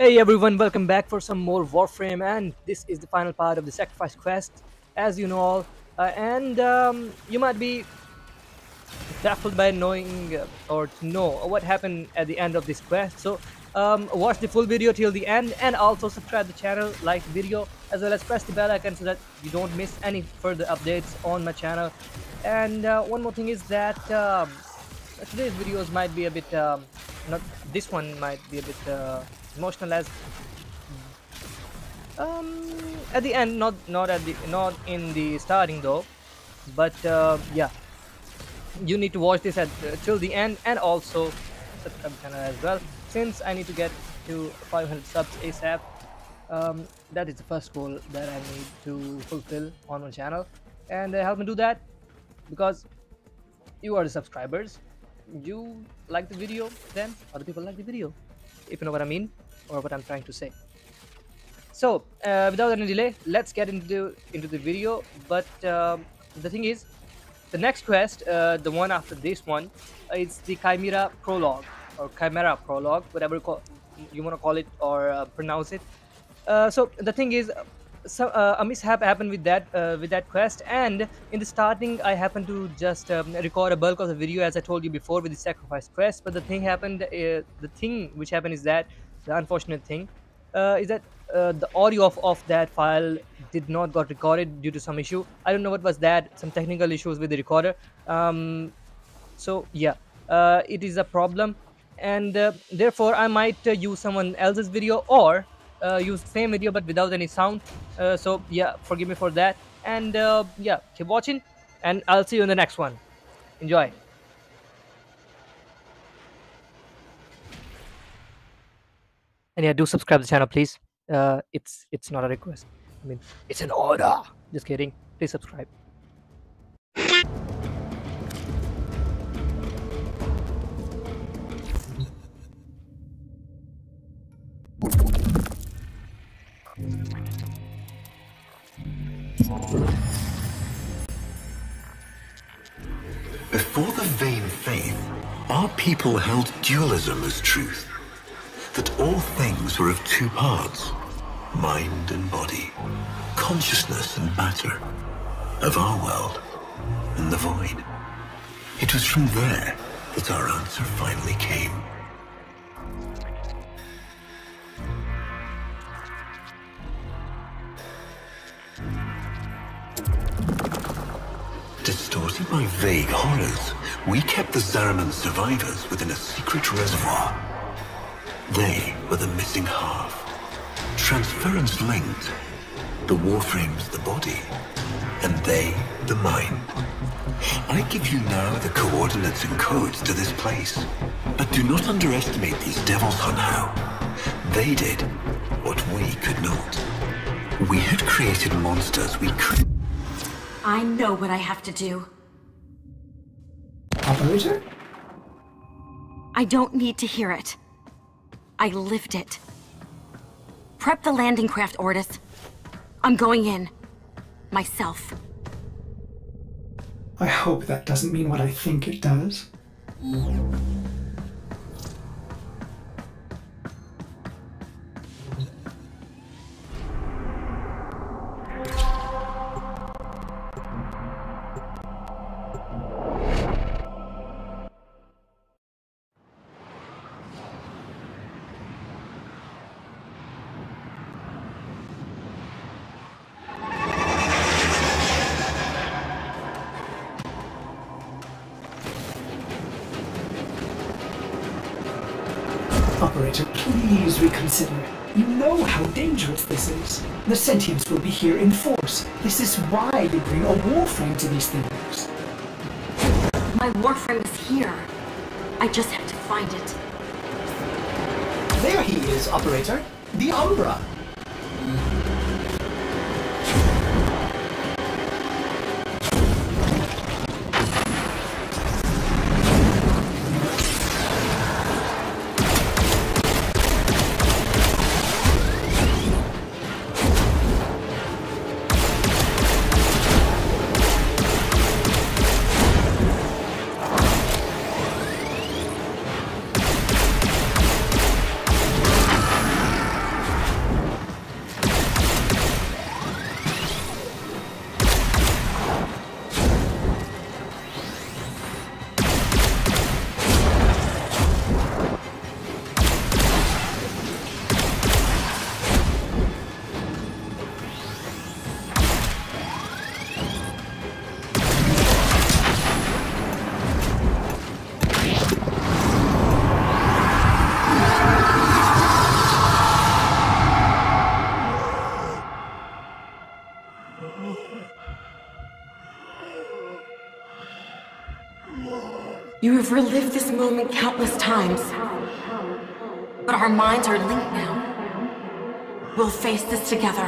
Hey everyone, welcome back for some more Warframe, and this is the final part of the Sacrifice quest, as you know all. Uh, and um, you might be baffled by knowing uh, or to know what happened at the end of this quest. So um, watch the full video till the end, and also subscribe the channel, like the video, as well as press the bell icon so that you don't miss any further updates on my channel. And uh, one more thing is that um, today's videos might be a bit um, not this one might be a bit uh, emotional as um, at the end not not at the not in the starting though but uh, yeah. You need to watch this at uh, till the end and also subscribe channel as well. Since I need to get to 500 subs ASAP um, that is the first goal that I need to fulfill on my channel. And uh, help me do that because you are the subscribers. You like the video then other people like the video if you know what I mean or what I'm trying to say. So uh, without any delay let's get into the, into the video. But um, the thing is the next quest uh, the one after this one uh, is the Chimera prologue or Chimera prologue whatever you, you want to call it or uh, pronounce it. Uh, so the thing is so uh, a mishap happened with that with that quest. And in the starting i happened to just um, record a bulk of the video as i told you before with the sacrifice quest. But the thing happened the thing which happened is that the unfortunate thing uh, is that uh, the audio of, of that file did not got recorded due to some issue. I don't know what was that some technical issues with the recorder. Um, so yeah uh, it is a problem. And therefore i might use someone else's video or uh, use same video but without any sound. Uh, so yeah forgive me for that. And uh, yeah keep watching and i'll see you in the next one. Enjoy and yeah do subscribe to the channel please. Uh, it's it's not a request. I mean it's an order. Just kidding. Please subscribe. Before the vain faith, our people held dualism as truth. That all things were of two parts, mind and body, consciousness and matter, of our world and the void. It was from there that our answer finally came. Distorted by vague horrors, we kept the Zariman survivors within a secret reservoir. They were the missing half. Transference linked. The warframe's the body, and they the mind. I give you now the coordinates and codes to this place. But do not underestimate these devils, Hunhow. They did what we could not. We had created monsters we could... I know what I have to do. Operator? I don't need to hear it. I lived it. Prep the landing craft, Ordis. I'm going in. Myself. I hope that doesn't mean what I think it does. Operator, please reconsider. You know how dangerous this is. The sentients will be here in force. This is why you bring a warframe to these things. My warframe is here. I just have to find it. There he is, Operator. The Umbra. Have relived this moment countless times. But our minds are linked now. We'll face this together.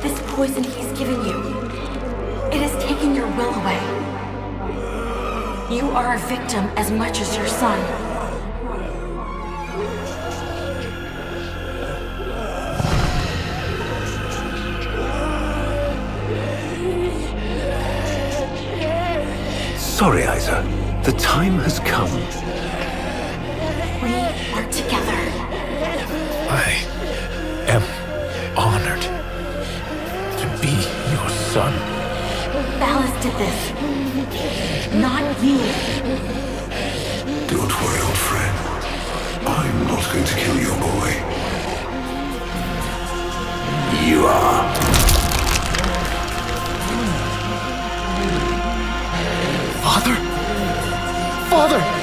This poison he's given you, it has taken your will away. You are a victim as much as your son. Sorry, Isaah. The time has come. We are together. I am honored to be your son. Ballas did this. Not you. Don't worry, old friend. I'm not going to kill your boy. You are. Father!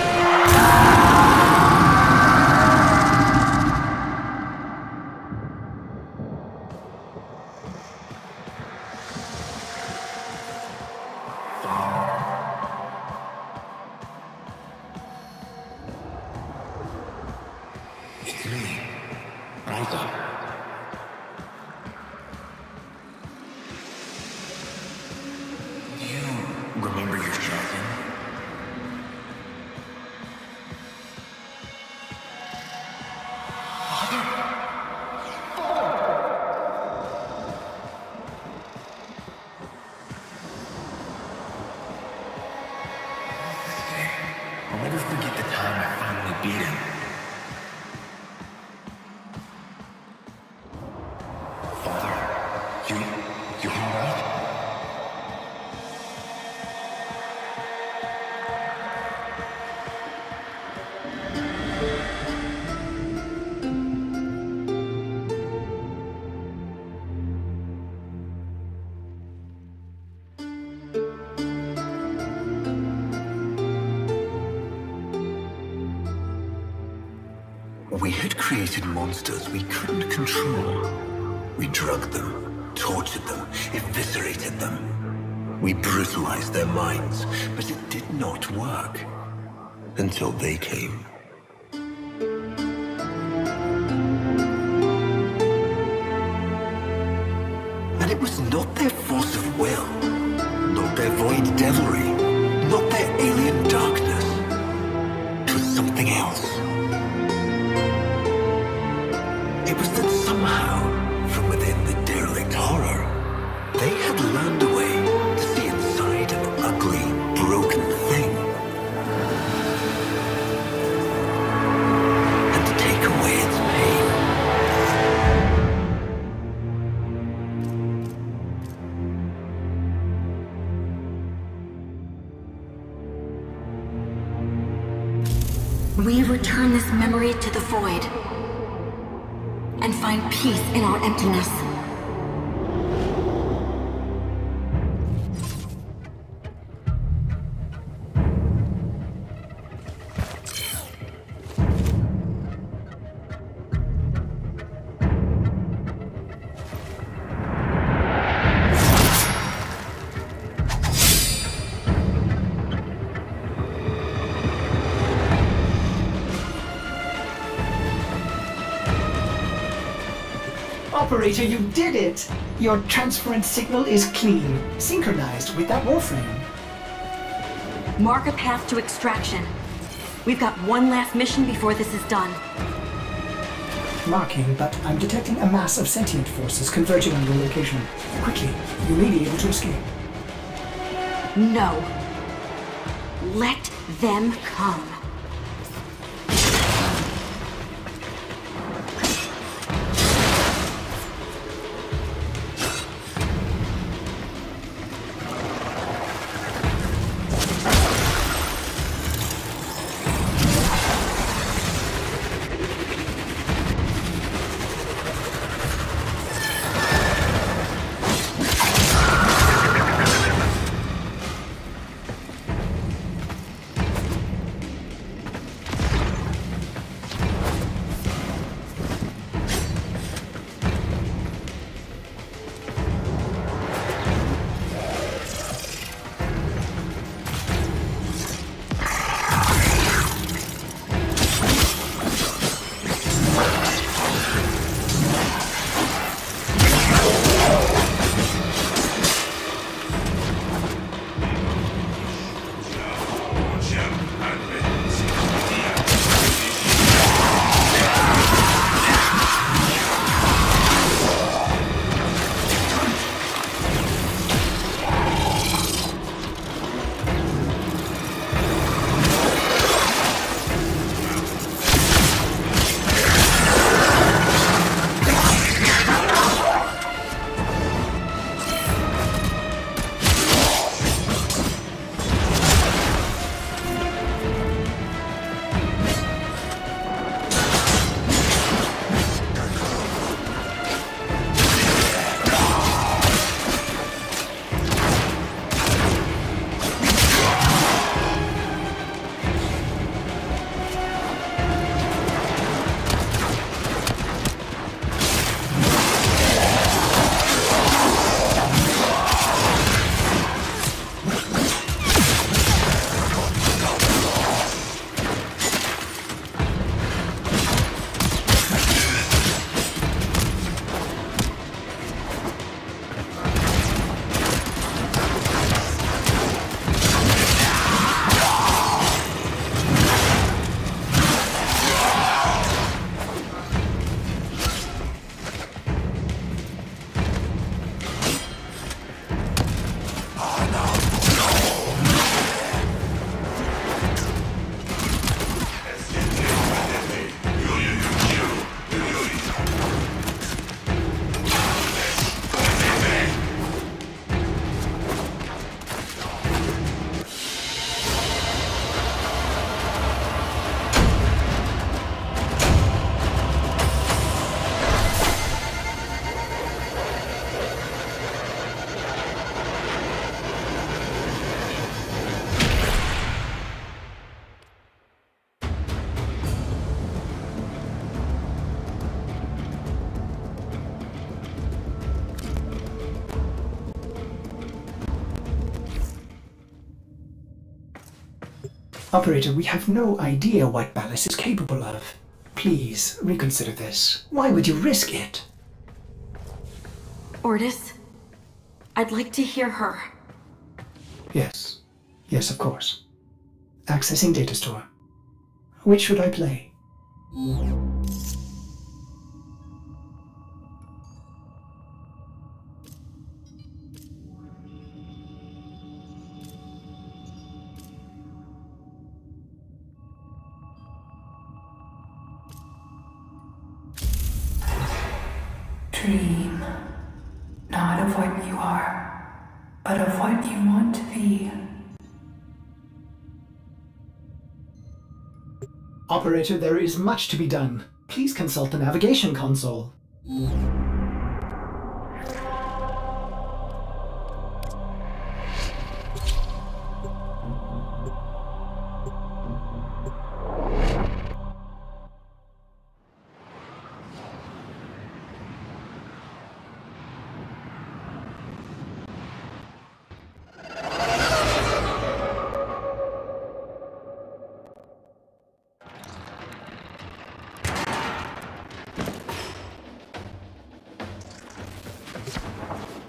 Created monsters we couldn't control. We drugged them, tortured them, eviscerated them. We brutalized their minds, but it did not work. Until they came. Somehow, from within the derelict horror, they had learned a way to see inside an ugly, broken thing. And to take away its pain. We return this memory to the void in our emptiness. Operator, you did it! Your transference signal is clean, synchronized with that warframe. Mark a path to extraction. We've got one last mission before this is done. Marking, but I'm detecting a mass of sentient forces converging on your location. Quickly, you may be able to escape. No. Let them come. Operator, we have no idea what Ballas is capable of. Please, reconsider this. Why would you risk it? Ordis, I'd like to hear her. Yes. Yes, of course. Accessing data store. Which should I play? Not of what you are, but of what you want to be. Operator, there is much to be done. Please consult the navigation console.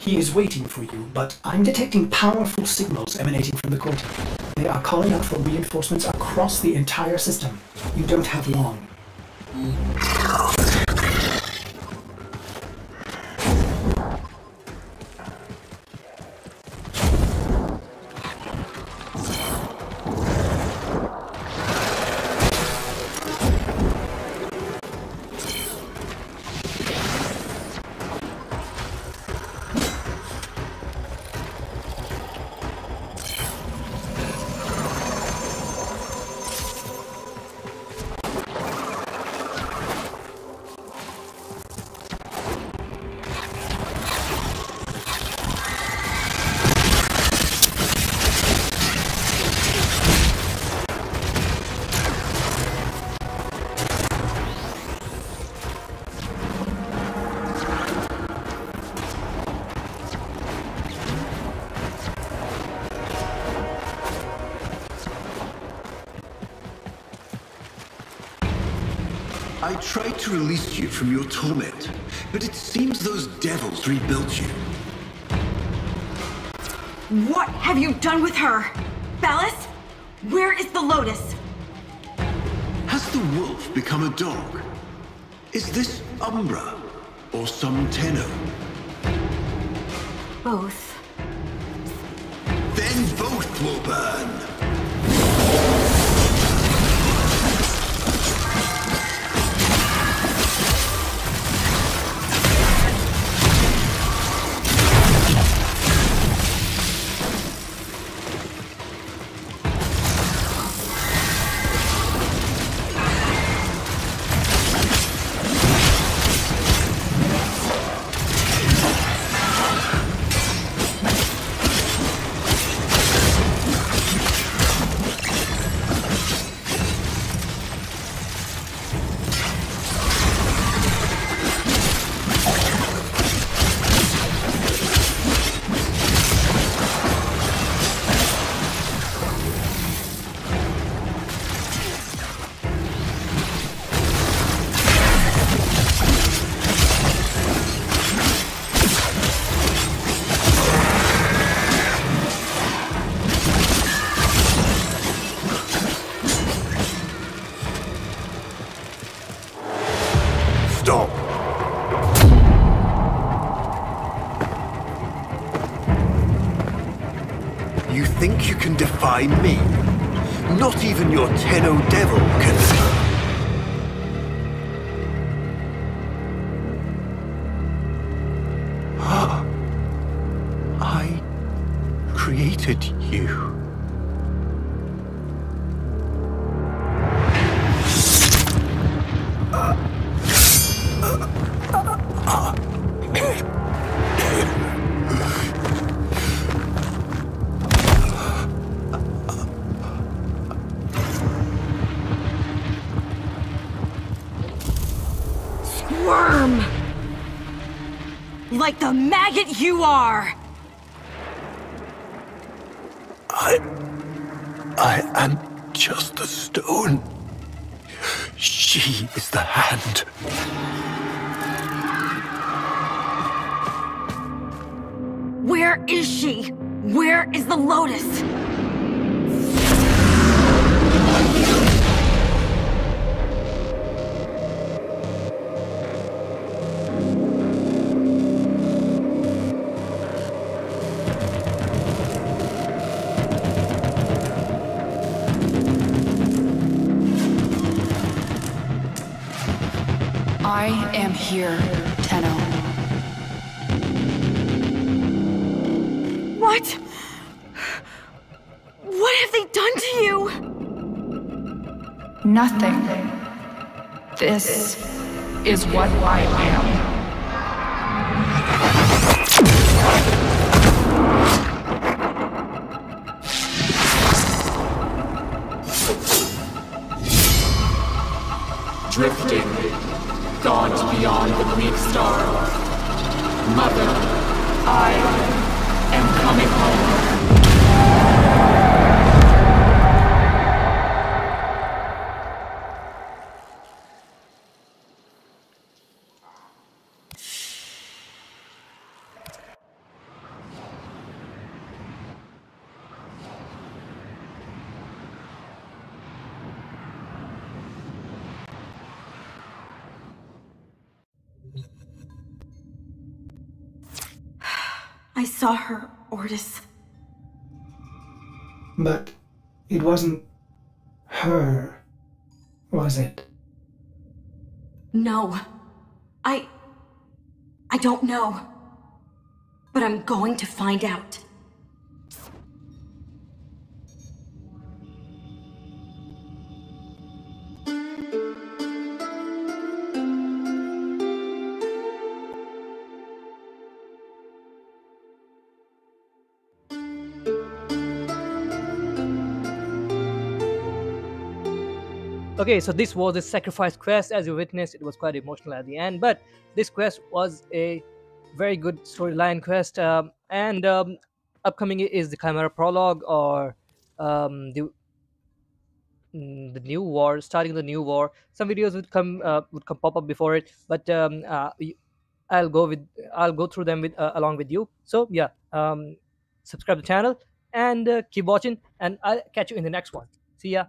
He is waiting for you, but I'm detecting powerful signals emanating from the Corti. They are calling out for reinforcements across the entire system. You don't have long. Tried to release you from your torment, but it seems those devils rebuilt you. What have you done with her? Ballas? Where is the Lotus? Has the wolf become a dog? Is this Umbra or some Tenno? Both. Then both will burn. Defy me? Not even your Tenno Devil can. Like the maggot you are! I. I am just the stone. She is the hand. Where is she? Where is the Lotus? Am here, Tenno. What? What have they done to you? Nothing. This is what I am. drifting, gaunt beyond the Greek star. Mother, I am coming home. I saw her, Ordis. But it wasn't her, was it? No. I. I don't know. But I'm going to find out. Okay, so this was a sacrifice quest. As you witnessed, it was quite emotional at the end, but this quest was a very good storyline quest. Um, and um, upcoming is the Chimera prologue or um, the mm, the new war, starting the new war. Some videos would come uh, would come pop up before it, but um, uh, I'll go with I'll go through them with uh, along with you. So yeah, um, subscribe to the channel and uh, keep watching, and I'll catch you in the next one. See ya.